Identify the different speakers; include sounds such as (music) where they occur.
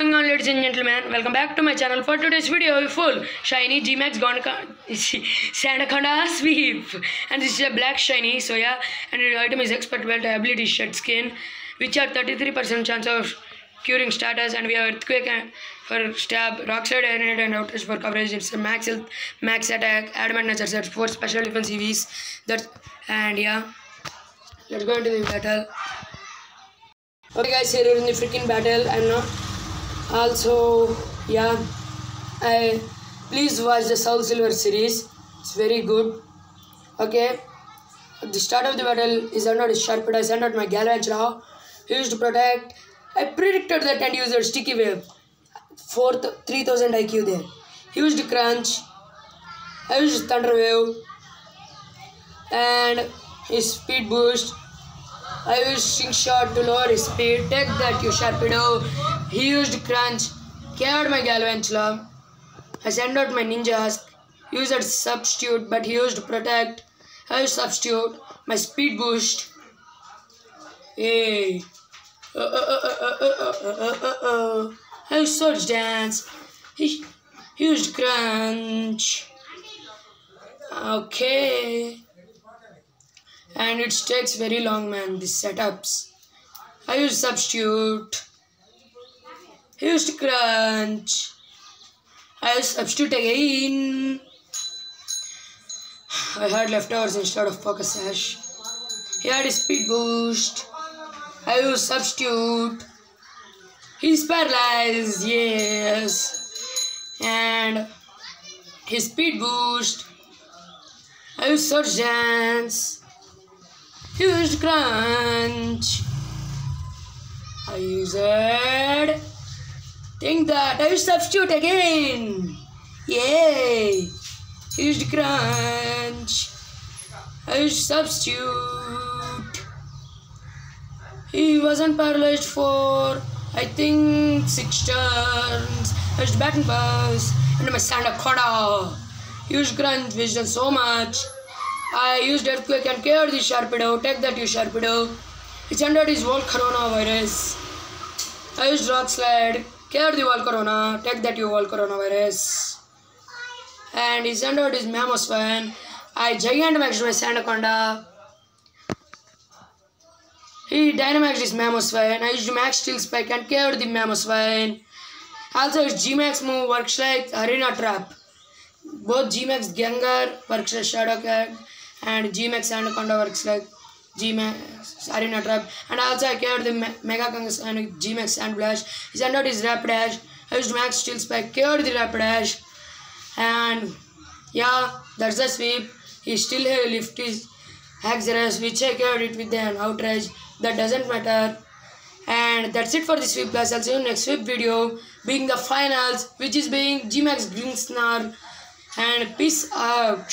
Speaker 1: on ladies and gentlemen. Welcome back to my channel for today's video. Full shiny gmax (laughs) sandaconda sweep. And this is a black shiny so yeah. And the item is expert belt ability shed skin which are 33% chance of curing status. And we have earthquake uh, for stab rock slide and hit and outrage for coverage. It's a max health max attack adamant nature sets four special defense evs that and yeah. Let's go into the battle. Okay guys here in the freaking battle. I'm not also yeah i please watch the soul silver series. It's very good. Okay. At the start of the battle is under sharp i sent out my galvantula he used to protect. I predicted that and user sticky web. Fourth 3000 iq there. He used crunch. I used thunder wave. And his speed boost. I used String Shot to lower his speed. Take that, you Sharpedo. He used Crunch, cleared my Galvantula. I sent out my Ninjask. used Substitute but he used Protect. I used Substitute, my Speed Boost. Hey. Uh, uh, uh, I used Swords Dance. He used Crunch. Okay. And it takes very long man, these setups. I use substitute. Used crunch. I substitute again. I had leftovers instead of sash. He had a speed boost. I use substitute. He's paralyzed yes. And his speed boost. I use swords dance. Used crunch. I used think that I substitute again. Yay! Used crunch. I substitute. He wasn't paralyzed for I think six turns. I used baton pass and my Sandaconda. Used crunch, which done so much. I used earthquake and cured the Sharpedo. Take that, you Sharpedo. It's under his wall coronavirus. I used rock slide. Cured the Volcarona. Take that, you wall coronavirus. And he's under his Mammoth I Gigantamaxed my Sandaconda. He dynamaxed his Mammoth I used max steel spike and cured the Mammoth Also, his G-Max move works like Arena Trap. Both G-Max Gengar works like Shadow Tag and Gmax Anaconda works like Gmax Arena Trap and also I cured the Mega Kangas and Gmax Sand Blast. He sent out his Rapidash. I used Max Steel Spike, cured the Rapidash. and yeah, that's the sweep. He still lift his Haxorus which I cured it with an outrage. That doesn't matter. And that's it for this sweep guys. I'll see you next sweep video being the finals which is being Gmax Grimmsnarl and peace out.